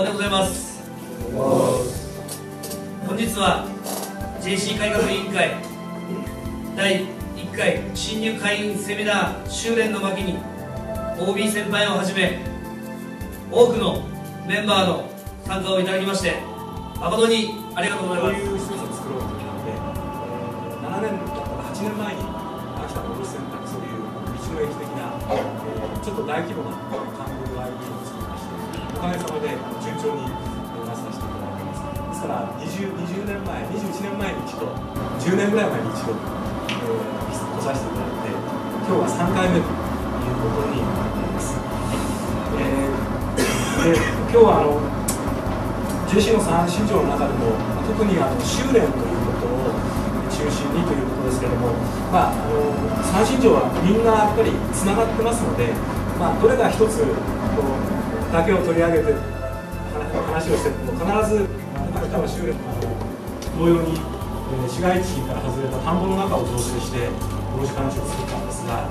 場でございます。本日は JC 改革委員会第1回新入会員セミナー修練の巻に OB 先輩をはじめ多くのメンバーの参加をいただきまして誠にありがとうございます。こういう施設を作ろうというので、えー、7年だったら8年前に秋田の卸センターにそういう道の駅的な、えー、ちょっと大規模な観光 ID を作りましておかげさまで順調になさせていただいてます。ですから 20, 20年前21年前に一度10年ぐらい前に一度、えー、来させていただいて今日は3回目ということになっています、えー、で今日はあの JC の三市場の中でも特にあの修練ということを中心にということですけれども、まあ、あの三市場はみんなやっぱりつながってますので、まあ、どれが一つこうだけを取り上げて話をしても必ず秋田の修練同様に、えー、市街地から外れた田んぼの中を造成して同時監視を作ったんですが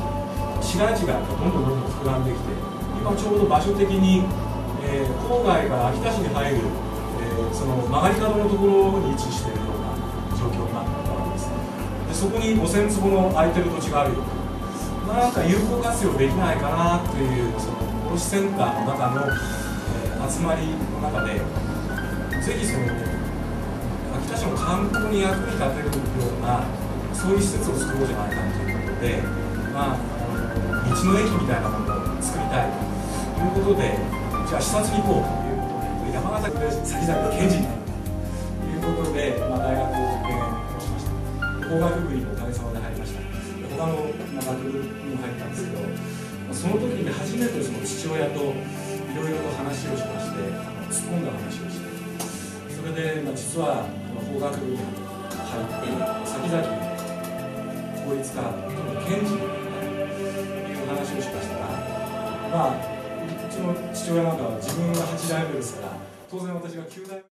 市街地がどんどんどんどん膨らんできて今ちょうど場所的に、えー、郊外から秋田市に入るえその曲がり角のところに位置しているような状況になったわけです。でそこに5000坪の空いてる土地があるよ。うななんか有効活用できないかなというその卸センターの中の、えー、集まりの中でぜひその秋田市の観光に役に立てるようなそういう施設を作ろうじゃないかということで、まあ、道の駅みたいなものを作りたい。ということでじゃあ視察に行こうということで山形で先々の検事になるということで、まあ、大学も入ったんですけどその時に初めてその父親といろいろと話をしまして突っ込んだ話をしてそれで、まあ、実は法学部に入って先々法律家検事になるという話をしましたがまあうちの父親なんかは自分が8代目ですから当然私が9代目